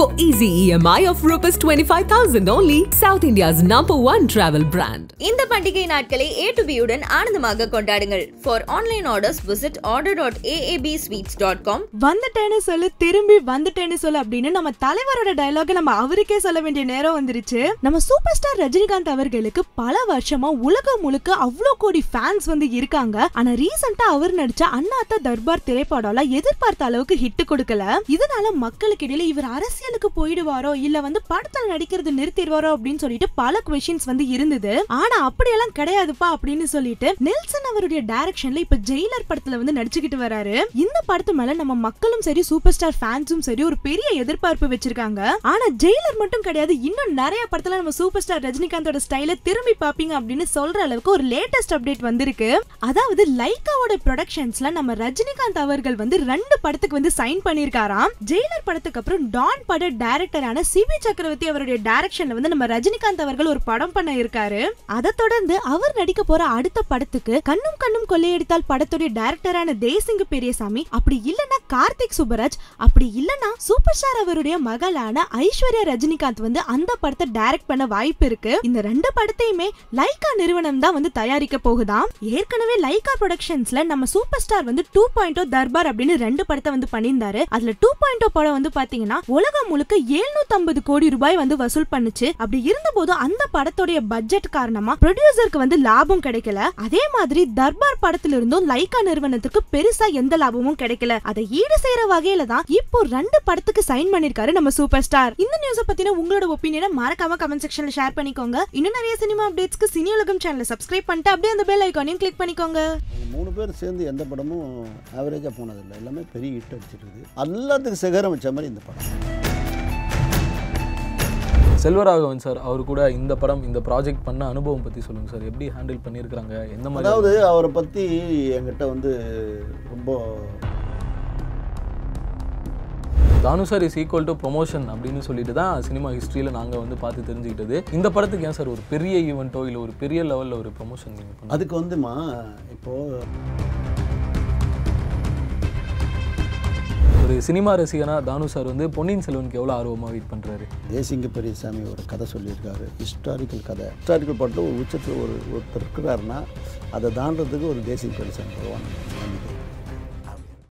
for easy EMI of Rs 25,000 only. South India's number one travel brand. இந்த பண்டிகை நாட்களை A to பியுடன் ஆனந்தமாக கொண்டாடுங்கள் for online orders visit order dot AAB sweets dot com வந்துட்டேன்னு சொல்லு திரும்பி வந்துட்டேன்னு சொல்லு அப்படின்னு நம்ம தலைவரோட டயலாக நம்ம அவருக்கே சொல்ல வேண்டிய நேரம் வந்துருச்சு நம்ம சூப்பர் ஸ்டார் ரஜினிகாந்த் அவர்களுக்கு பல வருஷமா உலகம் முழுக்க அவ்வளோ கோடி ஃபேன்ஸ் வந்து இருக்காங்க ஆனா ரீசெண்டா அவர் நடிச்ச அண்ணாத்த தர்பார் திரைப்படம்லாம் எதிர்பார்த்த அளவுக்கு ஹிட் கொடுக்கல இதனால மக்களுக்கு இடையில இவர் அரசியலுக்கு போயிடுவாரோ இல்ல வந்து படத்துல நடிக்கிறது நிறுத்திடுவாரோ அப்படின்னு சொல்லிட்டு பல கொஷின்ஸ் வந்து இருந்தது. ஆனா அப்படியெல்லாம் கிடையாதுப்பா அப்படின்னு சொல்லிட்டு நெல்சன் அவருடைய டைரக்ஷன்ல இப்ப ஜெயிலர் படத்துல வந்து நடிச்சுக்கிட்டு வராரு. இந்த படத்து மேல நம்ம மக்களும் சரி சூப்பர் ஸ்டார் ஃபேன்ஸும் சரி ஒரு பெரிய எதிர்பார்ப்பு வச்சிருக்காங்க. ஆனா ஜெயிலர் மட்டும் கிடையாது இன்னும் நிறைய படத்துல நம்ம சூப்பர் ஸ்டார் ரஜினிகாந்தோட ஸ்டைல திரும்பி பாப்பீங்க அப்படின்னு சொல்ற அளவுக்கு ஒரு லேட்டஸ்ட் அப்டேட் வந்திருக்கு. அதாவது லைக்காவோட ப்ரொடக்ஷன்ஸ்ல நம்ம ரஜினிகாந்த் அவர்கள் வந்து ரெண்டு படத்துக்கு வந்து சைன் பண்ணிருக்காராம் ஜெயிலர் படத்துக்கு அப்புறம் டான் பட டைரக்டரான சிபி சக்கரவர்த்தி அவருடைய டைரக்ஷன்ல வந்து நம்ம ரஜினிகாந்த் அவர்கள் ஒரு படம் பண்ண இருக்காரு. அதை தொடர்ந்து அவர் நடிக்க போற அடுத்த படத்துக்கு கண்ணும் கண்ணும் கொள்ளையடித்தால் படத்துடைய டைரக்டரான தேசிங்க பெரியசாமி அப்படி இல்லனா கார்த்திக் சுப்பராஜ் அப்படி இல்லனா சூப்பர் ஸ்டார் அவருடைய மகளான ஐஸ்வர்யா ரஜினிகாந்த் வந்து அந்த படத்தை டைரக்ட் பண்ண வாய்ப்பு இருக்கு. இந்த ரெண்டு படத்தையுமே லைகா நிறுவனம் தான் வந்து தயாரிக்க போகுதாம் ஏற்கனவே லைகா ப்ரொடக்ஷன்ஸ்ல நம்ம சூப்பர் ஸ்டார் வந்து டூ பாயிண்ட் oh தர்பார் அப்படின்னு ரெண்டு படத்தை வந்து பண்ணியிருந்தாரு. அதுல டூ பாயிண்ட் oh படம் வந்து பாத்தீங்கன்னா உலகம் முழுக்க 750 கோடி ரூபாய் வந்து வசூல் பண்ணுச்சு. அப்படி இருந்த போதும் அந்த படத்துடைய பட்ஜெட் காரணமா ப்ரொடியூசருக்கு வந்து லாபம் கிடைக்கல. அதே மாதிரி தர்பார் படத்துல இருந்தும் லைகா நிறுவனத்துக்கு பெருசா எந்த லாபமும் கிடைக்கல. அதை ஈடு செய்யற வகையில தான் இப்போ ரெண்டு படத்துக்கு சைன் பண்ணிருக்காரு நம்ம சூப்பர் ஸ்டார் இந்த நியூஸ பத்தின உங்களோட ஒப்பீனியனை மறக்காம கமெண்ட் செக்ஷன்ல ஷேர் பண்ணிக்கோங்க. இன்னும் நிறைய சினிமா அப்டேட்ஸ்க்கு சினி உலகம் சேனலை சப்ஸ்கிரைப் பண்ணிட்டு அப்படியே அந்த பெல் ஐக்கானையும் கிளிக் பண்ணிக்கோங்க. மூணு பேர் சேர்ந்து எந்த படமும் ஆவரேஜாக போனதில்லை. எல்லாமே பெரிய ஹிட் அடிச்சிருக்குது எல்லாத்துக்கும் சிகரம் வச்ச மாதிரி இந்த படம். செல்வராகவன் சார் அவர் கூட இந்த படம் இந்த ப்ராஜெக்ட் பண்ண அனுபவம் பற்றி சொல்லுங்கள் சார். எப்படி ஹேண்டில் பண்ணியிருக்கிறாங்க எந்த மாதிரி அதாவது அவரை பற்றி என்கிட்ட வந்து ரொம்ப Thanu sir is equal to promotion அப்படின்னு சொல்லிட்டு தான் சினிமா ஹிஸ்ட்ரியில் நாங்கள் வந்து பார்த்து தெரிஞ்சுக்கிட்டது. இந்த படத்துக்கு ஏன் சார் ஒரு பெரிய ஈவெண்ட்டோ இல்லை ஒரு பெரிய லெவலில் ஒரு ப்ரொமோஷன் நீங்கள் அதுக்கு வந்துமா இப்போது ஒரு சினிமா ரசிகனா தானு சார் வந்து பொன்னியின் செல்வனுக்கு எவ்வளோ ஆர்வமாக வெயிட் பண்ணுறாரு தேசிங்க பெரியசாமி ஒரு கதை சொல்லியிருக்காரு. ஹிஸ்டாரிக்கல் கதை. ஹிஸ்டாரிக்கல் படத்தில் ஒரு உச்சத்தில் ஒரு ஒருத்தர் இருக்கிறாருன்னா அதை தாண்டதுக்கு ஒரு தேசிங்க பெரியசாமி வருவாங்க